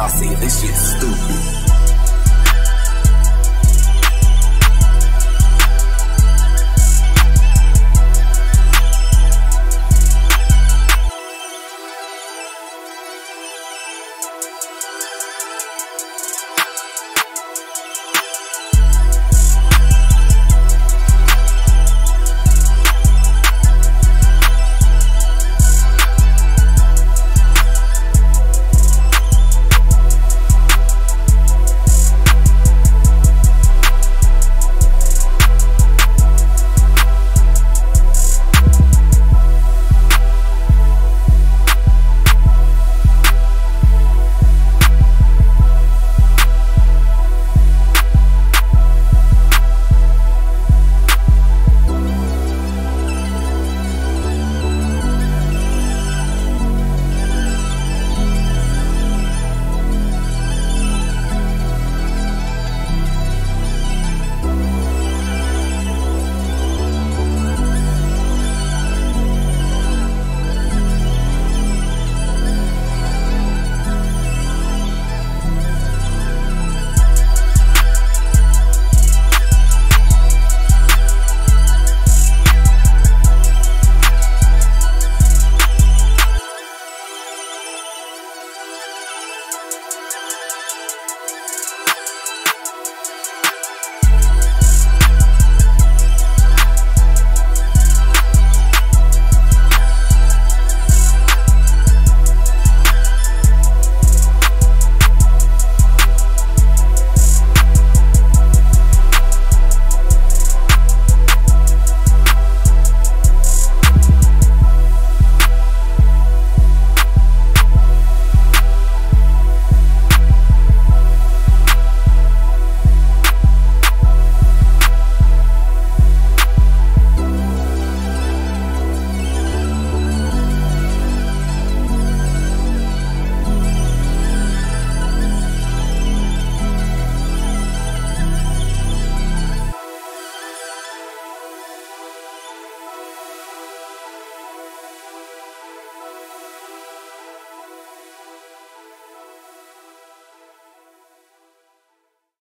y'all see this shit's stupid.